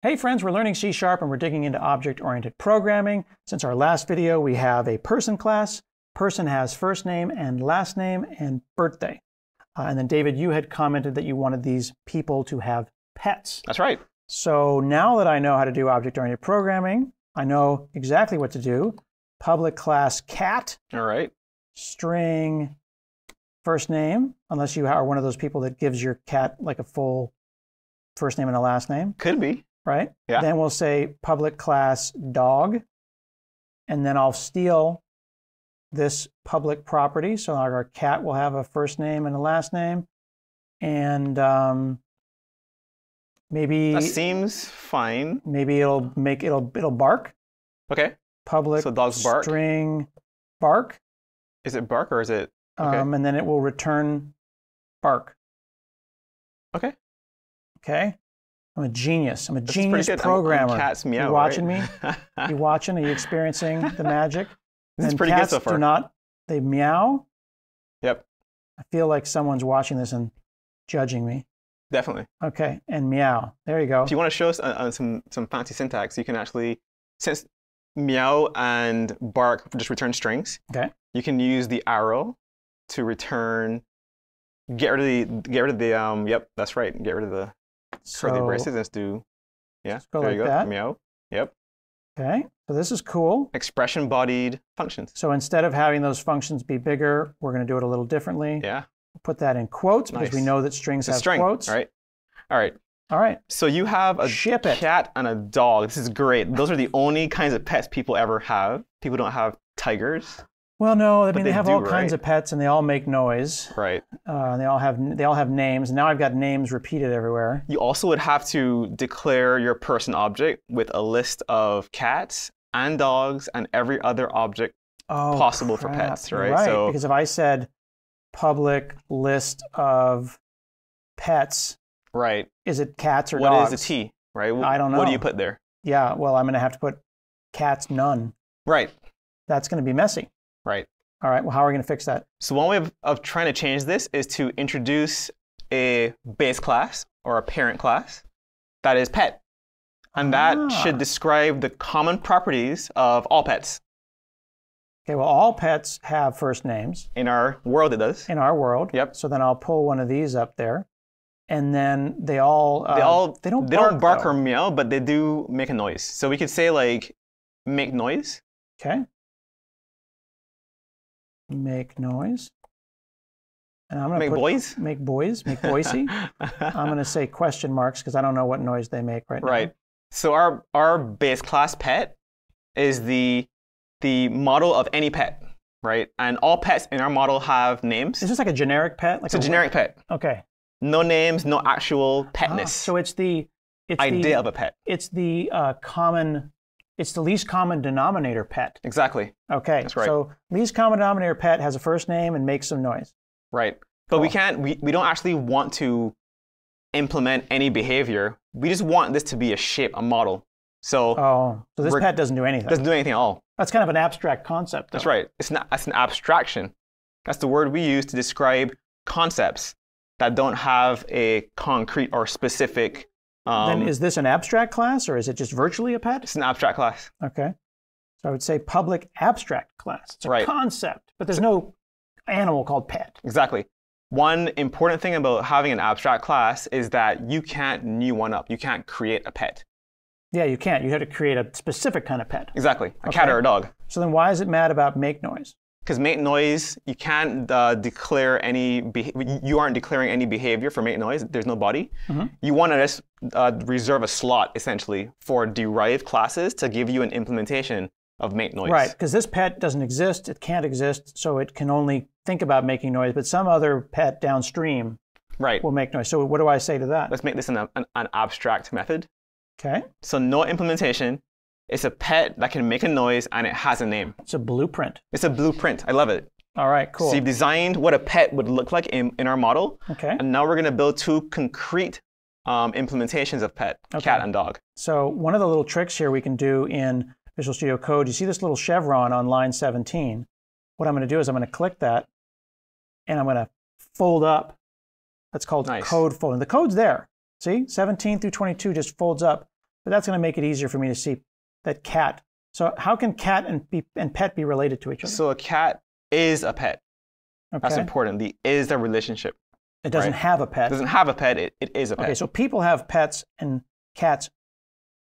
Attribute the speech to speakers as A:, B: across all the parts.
A: Hey friends, we're learning C Sharp and we're digging into object-oriented programming. Since our last video, we have a person class. Person has first name and last name and birthday. Uh, and then David, you had commented that you wanted these people to have pets.
B: That's right.
A: So now that I know how to do object-oriented programming, I know exactly what to do. Public class cat,
B: All right.
A: string first name, unless you are one of those people that gives your cat like a full first name and a last name
B: Could be.
A: Right?
B: Yeah.
A: Then we'll say public class dog, and then I'll steal this public property. So our cat will have a first name and a last name, and um, maybe
B: That seems fine.
A: maybe it'll make it'll it'll bark.
B: Okay.
A: Public
B: So dogs bark?
A: string bark,
B: Is it bark or is it Okay.
A: um, and then it will return bark.
B: okay?
A: Okay, I'm a genius. I'm a
B: That's
A: genius
B: good. I'm- I'm
A: programmer.
B: Cats meow.
A: you watching
B: right?
A: me? You watching? Are you experiencing the magic?
B: this is
A: and
B: pretty good so far.
A: do not they meow.
B: Yep.
A: I feel like someone's watching this and judging me.
B: Definitely.
A: Okay, and meow. There you go.
B: If you want to show us uh, uh, some some fancy syntax, you can actually since meow and bark just return strings.
A: Okay.
B: You can use the arrow to return. Get rid of the get rid of the um. Yep, that's right. Get rid of the curly
A: So,
B: braces. Let's do. Yeah.
A: go
B: there you go.
A: that.
B: Meow. Yep.
A: okay, so this is cool.
B: Expression bodied functions.
A: So instead of having those functions be bigger, we're going to do it a little differently.
B: Yeah.
A: Put that in quotes because we know that strings
B: It's
A: have
B: string.
A: quotes.
B: Right. All right.
A: All right.
B: So you have a
A: Ship it.
B: cat and a dog. This is great. Those are the only kinds of pets people ever have. People don't have tigers.
A: Well, no, I mean they,
B: they
A: have
B: do,
A: all kinds of pets and they all make noise.
B: Right.
A: Uh, they all have they all have names. Now I've got names repeated everywhere.
B: You also would have to declare your person object with a list of cats and dogs and every other object.
A: Oh,
B: Possible for pets, right?
A: Right,
B: So-
A: because if I said public list of pets,
B: Right.
A: is it cats or
B: What
A: dogs?
B: is a T? Right.
A: I don't know.
B: What do you put there?
A: Yeah, well, I'm going to have to put cats none.
B: Right.
A: That's going to be messy.
B: Right.
A: All right, well, how are we going to fix that?
B: So one way of, of trying to change this is to introduce a base class or a parent class that is pet. And that
A: Ah.
B: should describe the common properties of all pets.
A: Okay, well, all pets have first names
B: In our world, it does.
A: in our world.
B: Yep.
A: So then I'll pull one of these up there, and then they all uh,
B: They all
A: they don't
B: they
A: bark,
B: don't bark
A: though.
B: or meow, but they do make a noise. So we could say like make noise.
A: Okay. Make noise. And I'm going to
B: Make
A: put
B: boys.
A: make boys, make boisey. I'm going to say question marks because I don't know what noise they make right now.
B: right. So our our base class pet is the the model of any pet, right? And all pets in our model have names.
A: Is this like a generic pet? Like
B: It's a generic pet.
A: Okay.
B: No names, no actual
A: Ah,
B: petness.
A: so it's the it's
B: idea
A: the
B: of a pet.
A: it's the uh, common it's the least common denominator pet.
B: Exactly.
A: Okay.
B: That's right.
A: So least common denominator pet has a first name and makes some noise.
B: Right. But we
A: oh.
B: can't we, we don't actually want to implement any behavior. We just want this to be a shape, a model. So
A: Oh, so this pet doesn't do anything.
B: doesn't do anything at all.
A: That's kind of an abstract concept.
B: That's right. It's not that's an abstraction. That's the word we use to describe concepts that don't have a concrete or specific um,
A: then is this an abstract class or is it just virtually a pet?
B: it's an abstract class.
A: Okay. So I would say public abstract class. It's a
B: Right.
A: concept, but there's no animal called pet.
B: Exactly. One important thing about having an abstract class is that you can't new one up. You can't create a pet.
A: Yeah, you can't. You have to create a specific kind of pet.
B: Exactly. A cat or a dog.
A: So then why is it mad about make noise?
B: Because make noise, you can't uh, declare any. You aren't declaring any behavior for make noise. There's no body.
A: Mhm.
B: You want to just uh, reserve a slot essentially for derived classes to give you an implementation of make noise.
A: Right, because this pet doesn't exist, it can't exist, so it can only think about making noise, but some other pet downstream
B: Right.
A: will make noise. So what do I say to that?
B: Let's make this an, an, an abstract method.
A: Okay,
B: So no implementation. It's a pet that can make a noise and it has a name.
A: it's a blueprint.
B: It's a blueprint. I love it.
A: All right, cool.
B: So you've designed what a pet would look like in, in our model,
A: Okay,
B: and now we're going to build two concrete um, implementations of pet,
A: Okay.
B: cat and dog.
A: so one of the little tricks here we can do in Visual Studio Code, you see this little chevron on line 17. What I'm going to do is I'm going to click that, and I'm going to fold up. That's called
B: Nice.
A: code folding. The code's there. See, 17 through 22 just folds up. but that's going to make it easier for me to see that cat. So how can cat and, be, and pet be related to each other?
B: So a cat is a pet.
A: Okay.
B: That's important. The is the relationship.
A: It doesn't
B: right.
A: have a pet.
B: It doesn't have a pet. It, it is a pet.
A: Okay, so people have pets and cats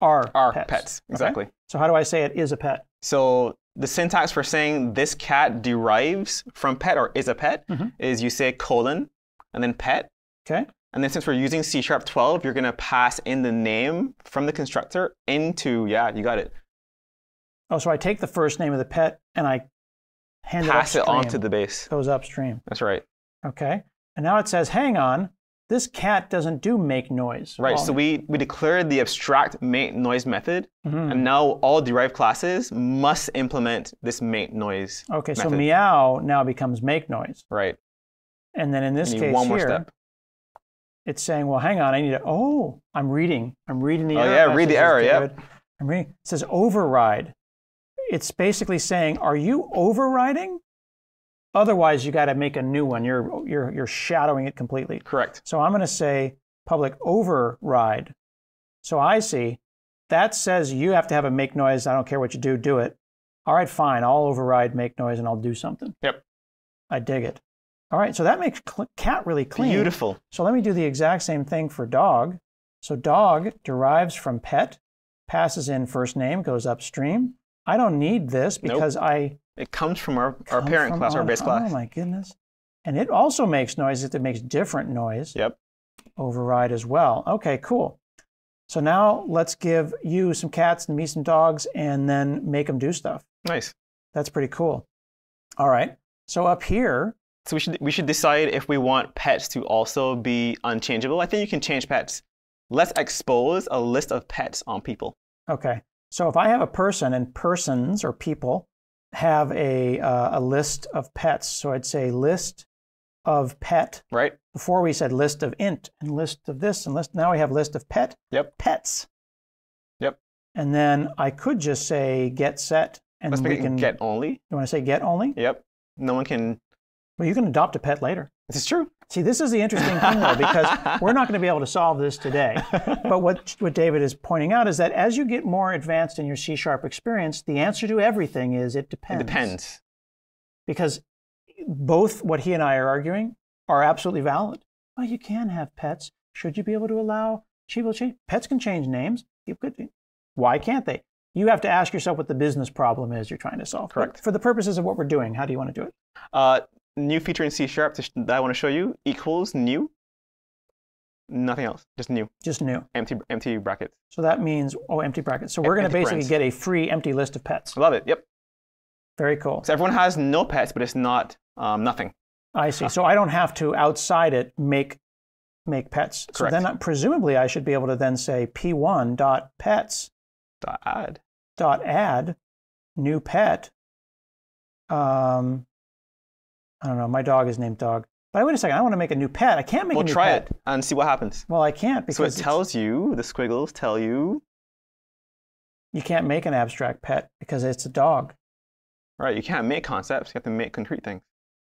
A: are,
B: Are
A: pets.
B: pets.
A: Okay?
B: Exactly.
A: So how do I say it is a pet?
B: So the syntax for saying this cat derives from pet or is a pet
A: Mhm.
B: is you say colon and then pet.
A: Okay.
B: And then since we're using C sharp 12, you're going to pass in the name from the constructor into, yeah, you got it.
A: Oh, so I take the first name of the pet and I hand
B: Pass
A: it
B: it
A: upstream.
B: on to the base.
A: goes upstream.
B: That's right.
A: Okay. And now it says, hang on, this cat doesn't do make noise.
B: Right.
A: Well,
B: So we, we declared the abstract make noise method,
A: mhm.
B: and now all derived classes must implement this make noise.
A: okay, so meow now becomes make noise.
B: Right.
A: And then in this case
B: one more
A: here,
B: step.
A: It's saying, well, hang on, I need to, oh, I'm reading. I'm reading the
B: Oh,
A: error.
B: yeah, read the error.
A: David. I'm reading. It says override. It's basically saying, are you overriding? Otherwise, you got to make a new one. You're, you're, you're shadowing it completely.
B: Correct.
A: So I'm going to say public override. So I see that says you have to have a make noise. I don't care what you do, do it. All right, fine. I'll override make noise and I'll do something.
B: Yep.
A: I dig it. All right, so that makes cl- cat really clean.
B: Beautiful.
A: So let me do the exact same thing for dog. So dog derives from pet, passes in first name, goes upstream. I don't need this
B: Nope.
A: because I
B: It comes from our, our parent class, our base class.
A: Oh my goodness. And it also makes noise. It makes different noise.
B: Yep.
A: Override as well. Okay, cool. So now let's give you some cats and me some dogs and then make them do stuff.
B: Nice.
A: That's pretty cool. All right. So up here,
B: So we should we should decide if we want pets to also be unchangeable. I think you can change pets. Let's expose a list of pets on people.
A: okay. So if I have a person and persons or people have a, uh, a list of pets, so I'd say list of pet.
B: Right?
A: Before we said list of int and list of this and list. Now we have list of pet.
B: Yep.
A: Pets.
B: Yep.
A: And then I could just say get set and
B: Let's
A: we can
B: get only.
A: You want to say get only?
B: Yep. No one can.
A: Well, you can adopt a pet later.
B: This is true.
A: See, this is the interesting thing though, because we're not going to be able to solve this today. But what, what David is pointing out is that as you get more advanced in your C sharp experience, the answer to everything is it depends.
B: It
A: depends. Because both what he and I are arguing are absolutely valid. Well, you can have pets. Should you be able to allow will change? Pets can change names. Why can't they? You have to ask yourself what the business problem is you're trying to solve. But
B: Correct.
A: for the purposes of what we're doing, how do you want to do it?
B: Uh, new feature in C sharp that I want to show you equals new. Nothing else. Just new.
A: Just new.
B: Empty empty brackets.
A: So that means, oh, empty brackets. So we're going to basically
B: parents.
A: get a free empty list of pets.
B: I love it. Yep.
A: Very cool.
B: So everyone has no pets, but it's not um, nothing.
A: I see. So I don't have to outside it make make pets.
B: Correct.
A: So then uh, presumably I should be able to then say p1 dot pets
B: Dot add.
A: dot add new pet. Um, I don't know. My dog is named dog. But wait a second. I want to make a new pet. I can't make
B: We'll
A: a new
B: try it and see what happens.
A: Well, I can't because
B: So it
A: it's-
B: tells you the squiggles tell you
A: you can't make an abstract pet because it's a dog.
B: right. You can't make concepts. You have to make concrete things.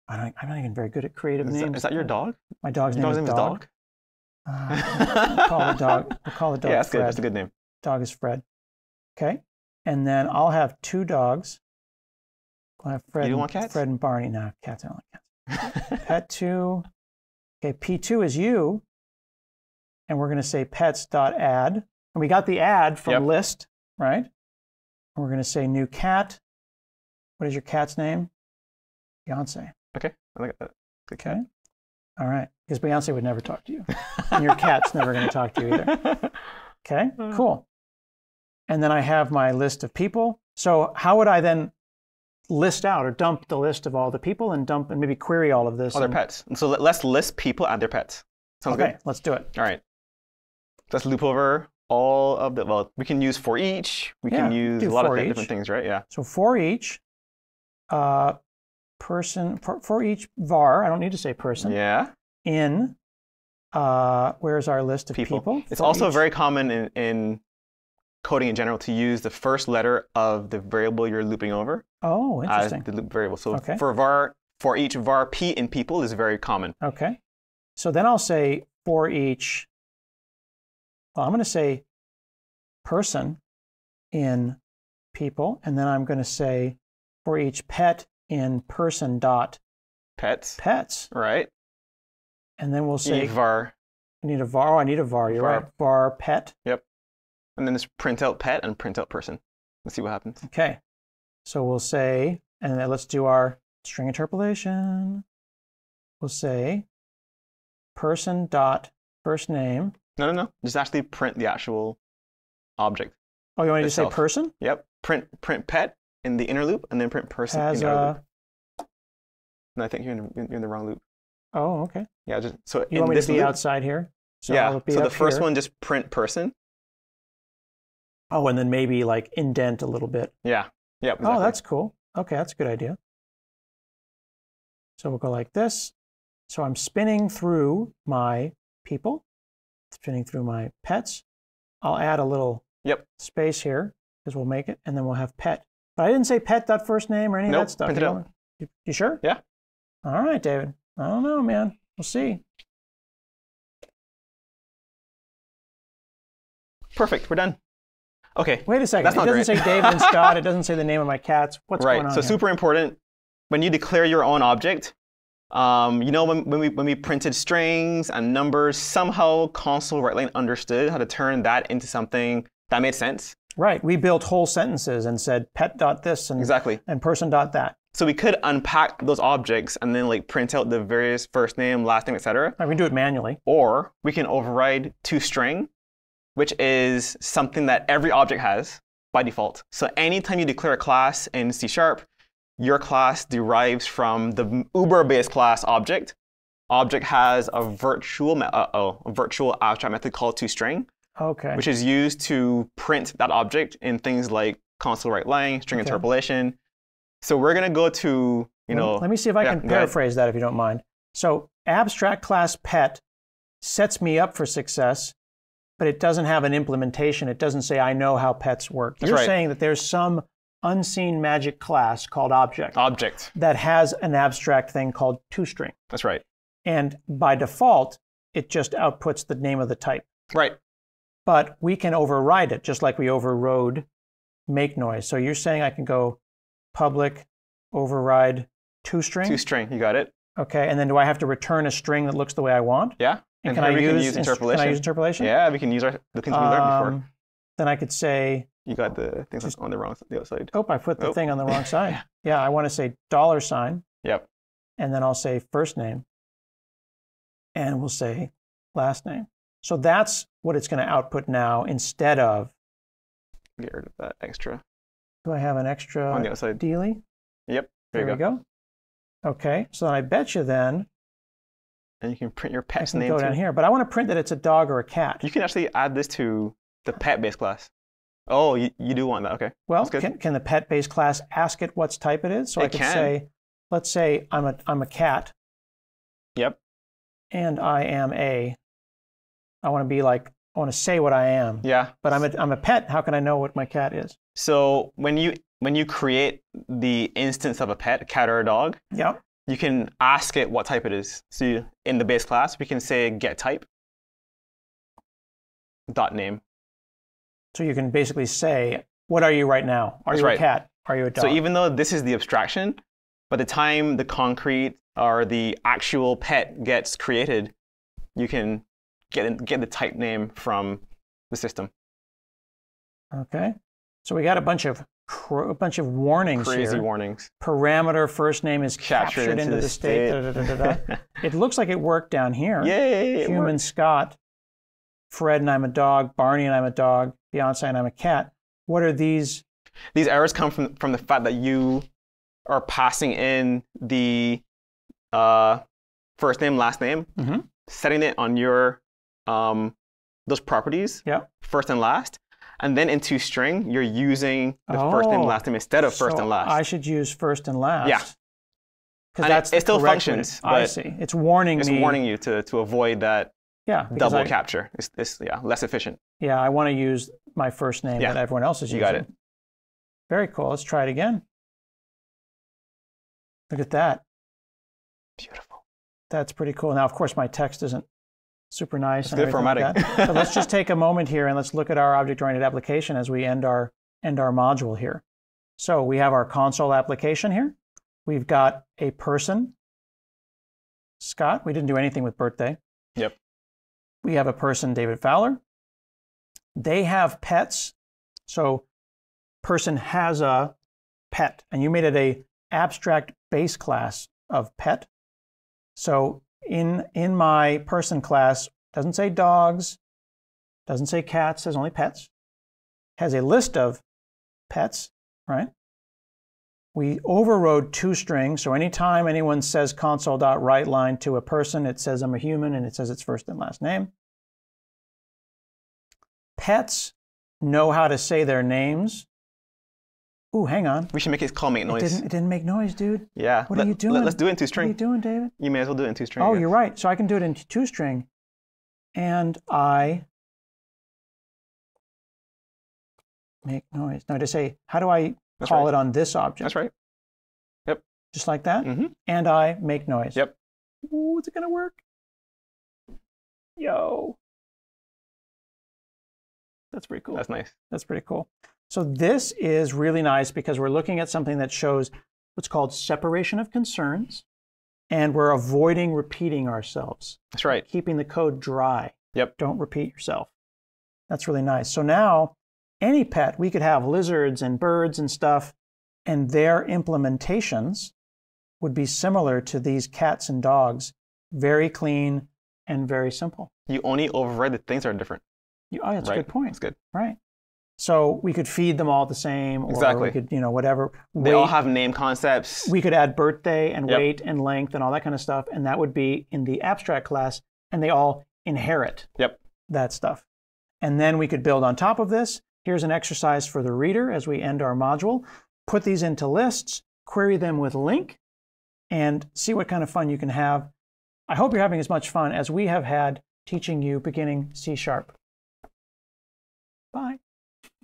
A: I don't, I'm not even very good at creative
B: Is
A: names.
B: that, is that your dog?
A: My dog's
B: Your
A: name
B: dog's
A: is
B: name is
A: dog.
B: dog.
A: Uh, we'll call the dog. We'll call the dog
B: yeah, that's good. That's a good name.
A: Dog is Fred. Okay, and then I'll have two dogs. I'll have Fred.
B: You don't
A: and-
B: want cats?
A: Fred and Barney. No, cats. I don't like cats. Pet two. Okay, P two is you, and we're going to say pets dot add, and we got the add from
B: Yep.
A: list, right? And we're going to say new cat. What is your cat's name? Beyonce.
B: okay. I like that.
A: Okay. All right, because Beyonce would never talk to you, and your cat's never going to talk to you either. Okay,
B: Uh.
A: cool. And then I have my list of people. So how would I then list out or dump the list of all the people and dump and maybe query all of this?
B: All their pets. And so let- let's list people and their pets. Sounds
A: Okay,
B: good.
A: Okay let's do it.
B: All right. Let's loop over all of the. Well, we can use for each. We can use a lot of th- different things, right? Yeah.
A: So for each uh, person, for, for each var, I don't need to say person,
B: Yeah.
A: in, uh, where's our list of
B: People.
A: people?
B: It's also
A: each-
B: very common in, in coding in general to use the first letter of the variable you're looping over
A: Oh,
B: as
A: interesting.
B: the loop variable. So
A: Okay.
B: for var, for each var p in people is very common.
A: Okay. So then I'll say for each, well, I'm going to say person in people, and then I'm going to say for each pet in person dot
B: Pets.
A: pets,
B: Right.
A: and then we'll say
B: var.
A: I need a var. Oh, I need a var. You're
B: Var.
A: right. Var pet.
B: And then just print out pet and print out person. Let's see what happens.
A: Okay. So we'll say, and then let's do our string interpolation. We'll say person dot first name.
B: No, no, no. Just actually print the actual object.
A: Oh, you want me to say person?
B: Yep. Print print pet in the inner loop and then print person
A: Has
B: in the outer loop. No, I think you're in, the- you're in the wrong loop.
A: Oh, okay.
B: Yeah, just so
A: You
B: in
A: want me
B: this
A: to be
B: loop,
A: outside here? So
B: yeah.
A: I'll be
B: So the first
A: here.
B: one just print person.
A: Oh, and then maybe like indent a little bit.
B: Yeah. Yep.
A: Oh, that's cool. Okay, that's a good idea. So we'll go like this. So I'm spinning through my people, spinning through my pets. I'll add a little
B: Yep.
A: space here because we'll make it, and then we'll have pet. But I didn't say pet dot first name or any
B: Nope,
A: of that stuff. You
B: out.
A: You, you sure?
B: Yeah.
A: All right, David. I don't know, man. We'll see.
B: Perfect. We're done. Okay.
A: Wait a second.
B: That's
A: it
B: not
A: doesn't
B: great.
A: say David and Scott. It doesn't say the name of my cats. What's
B: right.
A: going on
B: So
A: here?
B: super important. When you declare your own object, um, you know when, when we when we printed strings and numbers, somehow console WriteLine understood how to turn that into something that made sense.
A: Right. We built whole sentences and said pet dot this and,
B: Exactly.
A: and person dot that.
B: So we could unpack those objects and then like print out the various first name, last name, etc.
A: We can do it manually.
B: Or we can override toString, which is something that every object has by default. So anytime you declare a class in C Sharp, your class derives from the Uber base class object. Object has a virtual, me- uh-oh, a virtual abstract method called toString,
A: Okay.
B: which is used to print that object in things like console write line, string
A: Okay.
B: interpolation. So we're gonna go to, you know,
A: Let me see if I
B: yeah,
A: can paraphrase that if you don't mind. So abstract class pet sets me up for success, but it doesn't have an implementation. It doesn't say I know how pets work.
B: That's
A: You're
B: right.
A: saying that there's some unseen magic class called object
B: object.
A: that has an abstract thing called toString.
B: That's right.
A: And by default, it just outputs the name of the type.
B: Right.
A: But we can override it just like we overrode make noise. So you're saying I can go public override toString?
B: toString, you got it.
A: Okay, and then do I have to return a string that looks the way I want?
B: Yeah.
A: And,
B: And
A: can, I
B: we
A: use,
B: can use interpolation.
A: Can I use interpolation?
B: Yeah, we can use our, the things we learned before.
A: Um, Then I could say,
B: You got the things
A: just-
B: on the wrong the outside.
A: oh, I put the
B: Oh.
A: thing on the wrong side. yeah, I want to say dollar sign,
B: Yep.
A: and then I'll say first name, and we'll say last name. So that's what it's going to output now instead of,
B: Get rid of that extra
A: do I have an extra
B: on the outside.
A: dealy?
B: Yep. There,
A: There
B: you go.
A: we go. Okay, so I bet you then
B: And you can print your
A: I
B: pet's
A: can
B: name
A: go down here, but I want to print that it's a dog or a cat.
B: You can actually add this to the pet base class. Oh, you, you do want that. Okay.
A: Well, can, can the pet based class ask it what's type it is? So I
B: It
A: could
B: can.
A: say, let's say I'm a, I'm a cat
B: Yep.
A: and I am a, I want to be like, I want to say what I am,
B: Yeah.
A: but I'm a, I'm a pet. How can I know what my cat is?
B: So when you when you create the instance of a pet, a cat or a dog,
A: Yep.
B: You can ask it what type it is. So you, in the base class, we can say get type dot name.
A: So you can basically say, what are you right now? Are
B: That's
A: you a cat? Are you a dog?
B: So even though this is the abstraction, by the time the concrete or the actual pet gets created, you can get get the type name from the system.
A: okay. So we got a bunch of a bunch of warnings
B: Crazy
A: here.
B: warnings.
A: Parameter first name is captured, into, the state. da, da, da, da, it looks like it worked down here.
B: Yay!
A: Human. Scott, Fred and I'm a dog, Barney and I'm a dog, Beyonce and I'm a cat. What are these?
B: These errors come from from the fact that you are passing in the uh, first name, last name,
A: Mhm.
B: setting it on your um, those properties,
A: Yeah.
B: first and last, and then into string, you're using the first name,
A: Oh.
B: last name instead of first
A: So
B: and last.
A: I should use first and last.
B: Yeah.
A: Because
B: And it-
A: that's
B: it
A: the
B: still functions,
A: I see. It's warning
B: it's
A: me.
B: warning you to, to avoid that
A: Yeah.
B: double
A: I,
B: capture. It's, it's yeah less efficient.
A: Yeah, I want to use my first name
B: Yeah.
A: that everyone else is using.
B: You got it.
A: Very cool. Let's try it again. Look at that.
B: Beautiful.
A: That's pretty cool. Now, of course, my text isn't super nice.
B: Good
A: everything like
B: formatting.
A: so let's just take a moment here and let's look at our object-oriented application as we end our end our module here. So we have our console application here. We've got a person, Scott. We didn't do anything with birthday.
B: Yep.
A: We have a person, David Fowler. They have pets. So person has a pet, and you made it a abstract base class of pet. So in in my person class, doesn't say dogs, doesn't say cats, says only pets. Has a list of pets, right? We overrode toStrings, so anytime anyone says console.writeLine to a person, it says I'm a human and it says its first and last name. Pets know how to say their names. Ooh, hang on.
B: We should make it call make
A: It
B: noise.
A: didn't, it didn't make noise, dude.
B: yeah.
A: What are you doing?
B: Let, us do it in toString.
A: What are you doing, David?
B: You may as well do it in toString.
A: Oh, you're right. So I can do it in toString. And I make noise. Now to say, how do I
B: That's
A: call
B: right.
A: it on this object?
B: That's right. Yep.
A: Just like that?
B: hmm
A: And I make noise.
B: Yep.
A: Ooh, is it going to work? Yo. That's pretty cool.
B: That's nice.
A: That's pretty cool. So this is really nice because we're looking at something that shows what's called separation of concerns, and we're avoiding repeating ourselves,
B: That's right.
A: keeping the code dry.
B: Yep.
A: Don't repeat yourself. That's really nice. So now, any pet, we could have lizards and birds and stuff, and their implementations would be similar to these cats and dogs, very clean and very simple.
B: You only override the things that are different.
A: You, oh, that's a good point.
B: That's good.
A: Right. So we could feed them all the same, or
B: Exactly.
A: we could, you know, whatever.
B: They all have name concepts.
A: we could add birthday and
B: Yep.
A: weight and length and all that kind of stuff, and that would be in the abstract class, and they all inherit
B: Yep.
A: that stuff. And then we could build on top of this. Here's an exercise for the reader as we end our module. Put these into lists, query them with LINQ, and see what kind of fun you can have. I hope you're having as much fun as we have had teaching you beginning C sharp. Bye.